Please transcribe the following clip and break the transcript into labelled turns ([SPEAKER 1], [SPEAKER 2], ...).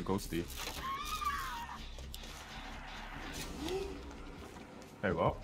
[SPEAKER 1] a ghosty. Hey, what?